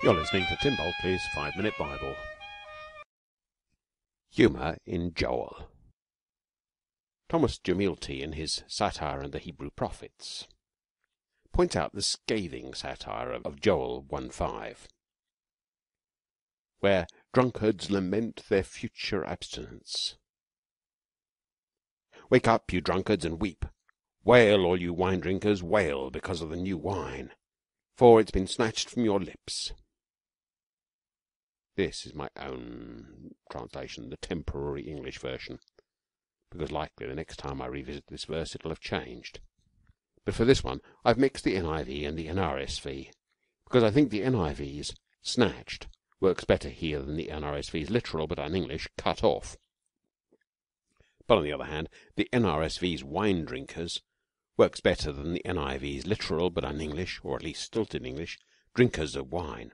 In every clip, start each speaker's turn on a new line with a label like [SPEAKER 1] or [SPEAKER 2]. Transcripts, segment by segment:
[SPEAKER 1] You're listening to Tim Bulkeley's Five Minute Bible. Humour in Joel. Thomas Jemielity, in his Satire and the Hebrew Prophets, points out the scathing satire of Joel 1.5, where drunkards lament their future abstinence. Wake up, you drunkards, and weep. Wail, all you wine drinkers, wail because of the new wine, for it's been snatched from your lips. This is my own translation, the temporary English version, because likely the next time I revisit this verse it'll have changed. But for this one, I've mixed the NIV and the NRSV, because I think the NIV's snatched works better here than the NRSV's literal, but in English, cut off. But on the other hand, the NRSV's wine drinkers works better than the NIV's literal, but in English, or at least stilted English, drinkers of wine.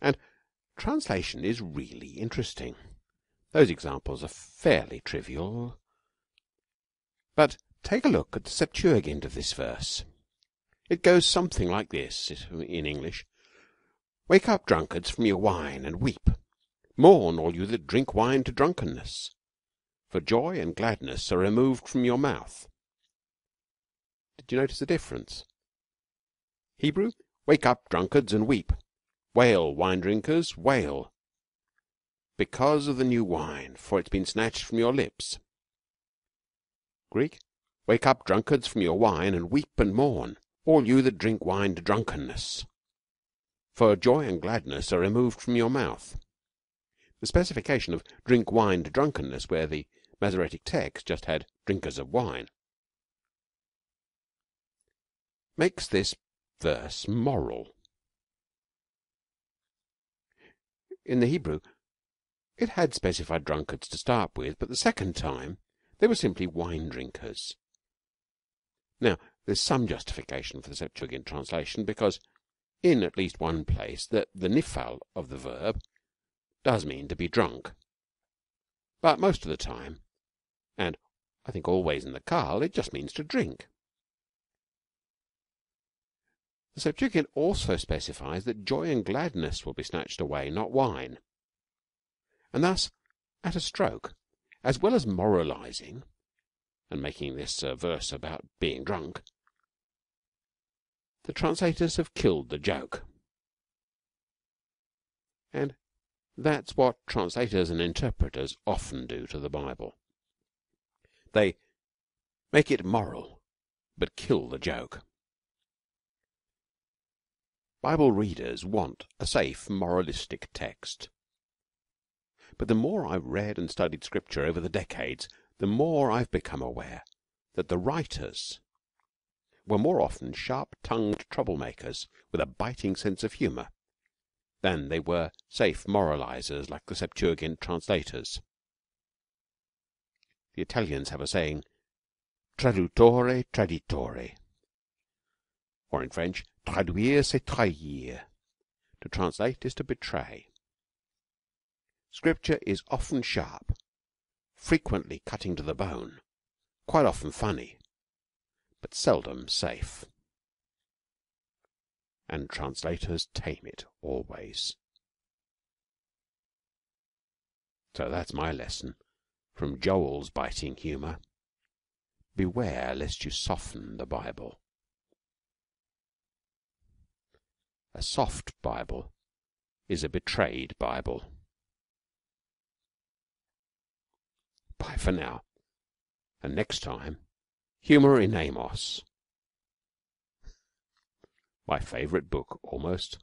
[SPEAKER 1] And translation is really interesting. Those examples are fairly trivial. But take a look at the Septuagint of this verse. It goes something like this in English. Wake up, drunkards, from your wine, and weep. Mourn, all you that drink wine to drunkenness. For joy and gladness are removed from your mouth. Did you notice the difference? Hebrew, wake up, drunkards, and weep. Wail, wine drinkers, wail, because of the new wine, for it's been snatched from your lips. Greek, wake up, drunkards, from your wine, and weep and mourn, all you that drink wine to drunkenness, for joy and gladness are removed from your mouth. The specification of drink wine to drunkenness, where the Masoretic text just had drinkers of wine, makes this verse moral. In the Hebrew it had specified drunkards to start with, but the second time they were simply wine drinkers. Now, there's some justification for the Septuagint translation because in at least one place that the nifal of the verb does mean to be drunk. But most of the time, and I think always in the Qal, it just means to drink. The Septuagint also specifies that joy and gladness will be snatched away, not wine. And thus, at a stroke, as well as moralizing and making this a verse about being drunk, the translators have killed the joke. And that's what translators and interpreters often do to the Bible. They make it moral, but kill the joke. Bible readers want a safe moralistic text. But the more I've read and studied Scripture over the decades, the more I've become aware that the writers were more often sharp tongued troublemakers with a biting sense of humour than they were safe moralizers like the Septuagint translators. The Italians have a saying, traduttore traditore, or in French, Traduire, c'est trahir. To translate is to betray. Scripture is often sharp, frequently cutting to the bone, quite often funny, but seldom safe. And translators tame it always. So that's my lesson from Joel's biting humour. Beware lest you soften the Bible. A soft Bible is a betrayed Bible. Bye for now. And next time, humour in Amos. My favourite book, almost.